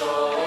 저